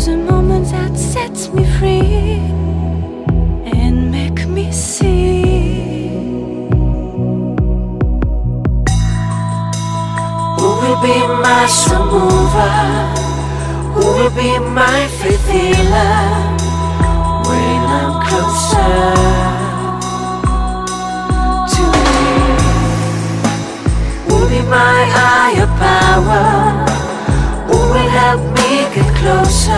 To the moment that sets me free and make me see. Who will be my sun mover? Who will be my faith healer when I'm closer to you? Who will be my higher power? Who will help me get closer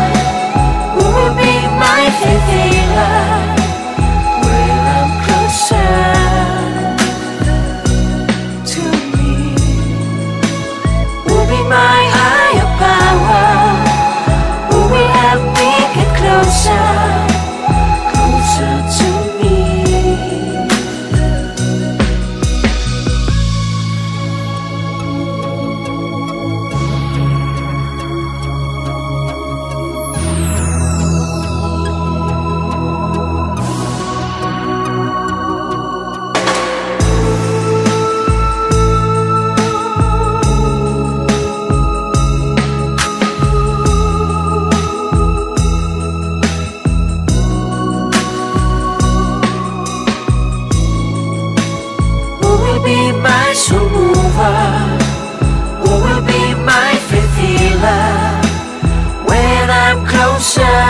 be my soul mover? Who will be my faith healer when I'm closer